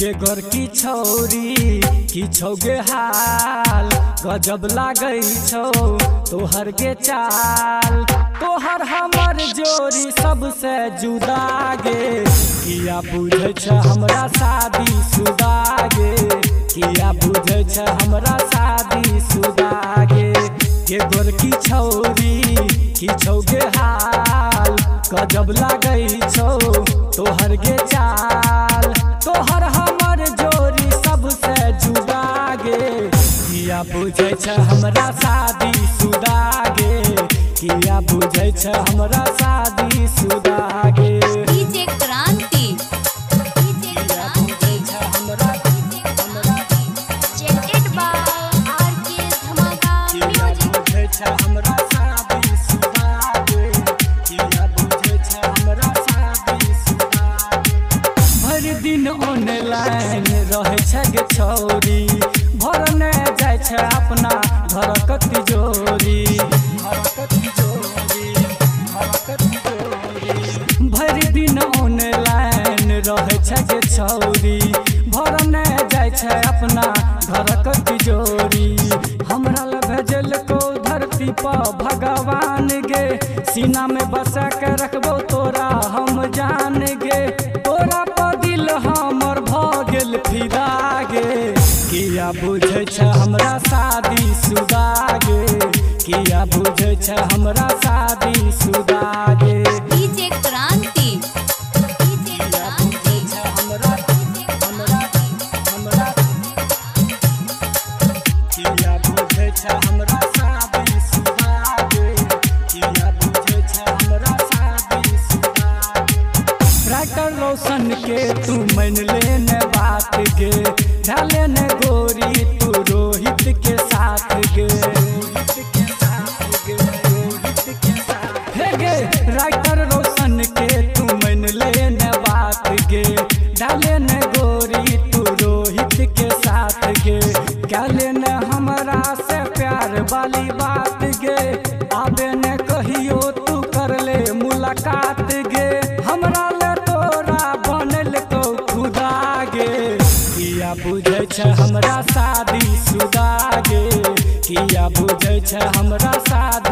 गे घर की छौरी की छौ गे हाल गजब लागै छौ। तोहर गे चाल, तोहर हमर जोड़ी सबसे जुदा गे। किया बुझै हमरा शादी सुदा गे। किया बुझै हमरा शादी सुदा गे। गे गोरकी छौरी, की छौ गे हाल, गजब लागै छौ तोहर गे चाल। तोहर हमर जोड़ी सबसे जुदा गे। किया बुझै हमरा शादी किया बुझै हमरा शादी सुदा गे डीजे क्रांति। डीजे किया क्रांति। बुझै छै छौरी भरने जाइ छै अपना घरक तिजोरी। हमरा लग भेजल को धरती पर भगवान गे। सीना में बसा के रखबो तोरा, हम जान गे। तोरा पर दिल हमर भ गेल फिदा गे। किया बुझे छै हमरा शादी सुदा गे? किया बुझे छै हमरा शादी रोशन के तू मान लेने वाली बात गे। आबे ने कहियो, तू कर ले मुलाकात गे। हमरा ले तोरा बनल तो खुदा गे। किया बुझे छ हमरा शादी सुदा गे। किया बुझे छ हमरा शादी